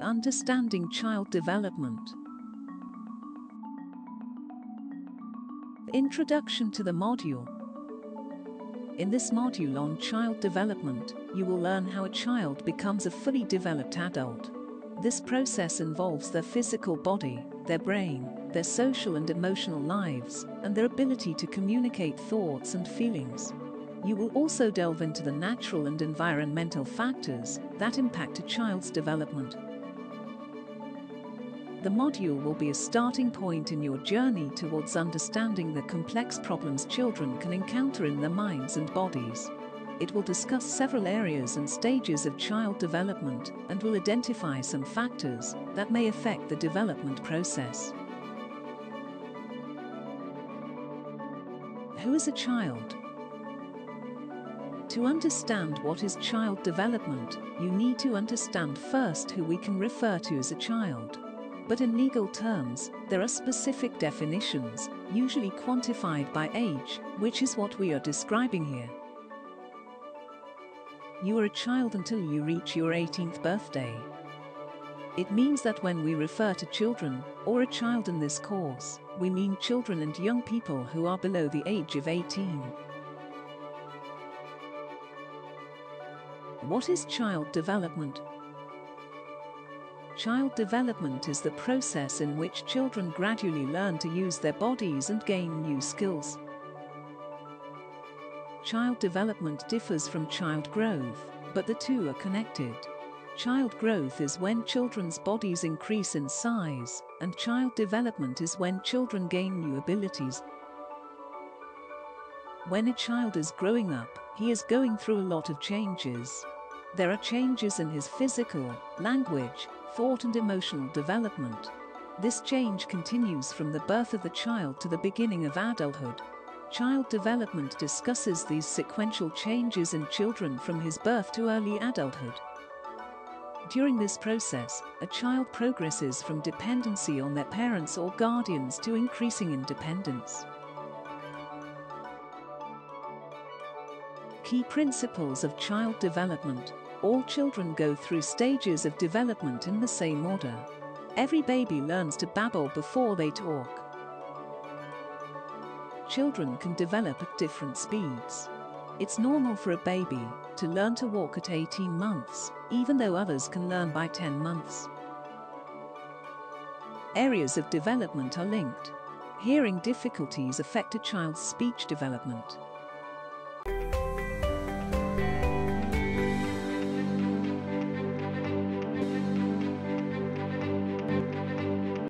understanding child development. Introduction to the module. In this module on child development, you will learn how a child becomes a fully developed adult. This process involves their physical body, their brain, their social and emotional lives, and their ability to communicate thoughts and feelings. You will also delve into the natural and environmental factors that impact a child's development. The module will be a starting point in your journey towards understanding the complex problems children can encounter in their minds and bodies. It will discuss several areas and stages of child development and will identify some factors that may affect the development process. Who is a child? To understand what is child development, you need to understand first who we can refer to as a child. But in legal terms, there are specific definitions, usually quantified by age, which is what we are describing here. You are a child until you reach your 18th birthday. It means that when we refer to children, or a child in this course, we mean children and young people who are below the age of 18. What is child development? Child development is the process in which children gradually learn to use their bodies and gain new skills. Child development differs from child growth, but the two are connected. Child growth is when children's bodies increase in size, and child development is when children gain new abilities. When a child is growing up, he is going through a lot of changes. There are changes in his physical, language, thought and emotional development. This change continues from the birth of the child to the beginning of adulthood. Child development discusses these sequential changes in children from his birth to early adulthood. During this process, a child progresses from dependency on their parents or guardians to increasing independence. Key principles of child development. All children go through stages of development in the same order. Every baby learns to babble before they talk. Children can develop at different speeds. It's normal for a baby to learn to walk at 18 months, even though others can learn by 10 months. Areas of development are linked. Hearing difficulties affect a child's speech development.